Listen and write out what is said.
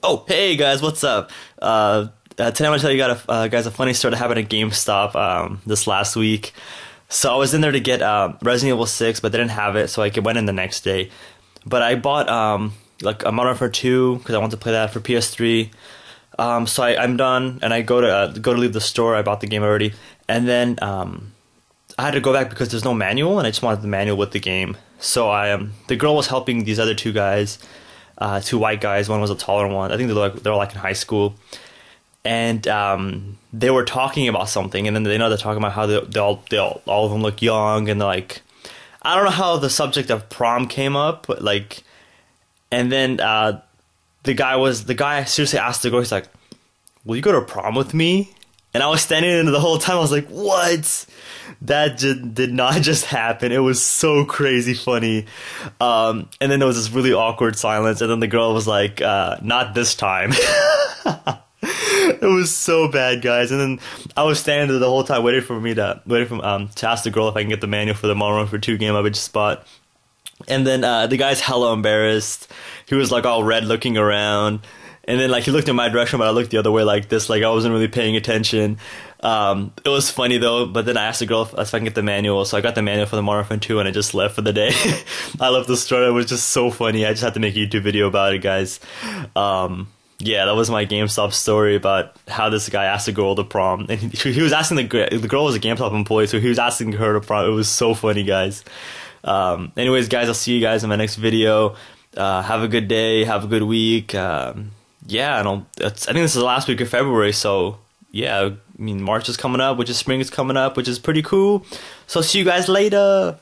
Oh, hey guys, what's up? Uh, uh, today I'm gonna tell you guys a, uh, guys a funny story that happened at GameStop um, this last week. So I was in there to get uh, Resident Evil 6, but they didn't have it, so I went in the next day. But I bought um, like a Modern Warfare 2 because I wanted to play that for PS3. Um, so I, am done, and I go to uh, go to leave the store. I bought the game already, and then um, I had to go back because there's no manual, and I just wanted the manual with the game. So I um, the girl was helping these other two guys, uh, two white guys. One was a taller one. I think they're like they're like in high school, and um, they were talking about something, and then they know they're talking about how they, they all they all, all of them look young, and like I don't know how the subject of prom came up, but like, and then uh, the guy was the guy seriously asked the girl, he's like, "Will you go to prom with me?" And I was standing in the whole time. I was like, "What?" That just did not just happen. It was so crazy funny. Um, and then there was this really awkward silence. And then the girl was like, uh, "Not this time." it was so bad, guys. And then I was standing there the whole time waiting for me to waiting for um to ask the girl if I can get the manual for the Modern Warfare 2 game just bought. And then uh, the guy's hella embarrassed. He was like all red looking around. And then like he looked in my direction, but I looked the other way like this, like I wasn't really paying attention. Um, it was funny though, but then I asked the girl if, if, I can get the manual, so I got the manual for the Warfare 2 and I just left for the day. I love the story, it was just so funny. I just had to make a YouTube video about it, guys. Um, yeah, that was my GameStop story about how this guy asked a girl to prom, and he, he was asking the the girl was a GameStop employee, so he was asking her to prom. It was so funny, guys. Um, anyways, guys, I'll see you guys in my next video. Uh, have a good day. Have a good week. Um, yeah, I don't. I think this is the last week of February, so yeah. I mean, March is coming up, which is spring is coming up, which is pretty cool. So see you guys later.